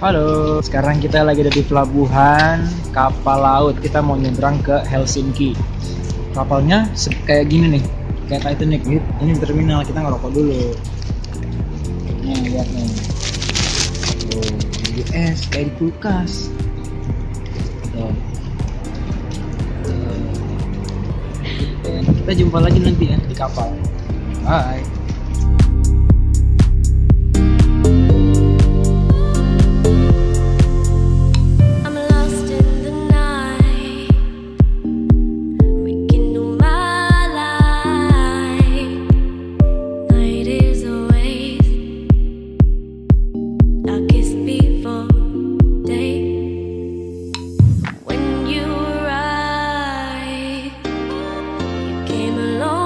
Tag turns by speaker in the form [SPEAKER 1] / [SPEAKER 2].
[SPEAKER 1] Halo, sekarang kita lagi ada di pelabuhan kapal laut. Kita mau nyebrang ke Helsinki. Kapalnya kayak gini nih, kayak Titanic. Ini ini terminal, kita ngerokok dulu. Nih, lihat nih. Tuh, di es kayak di kulkas. Kita jumpa lagi nanti ya di kapal. Bye. came along.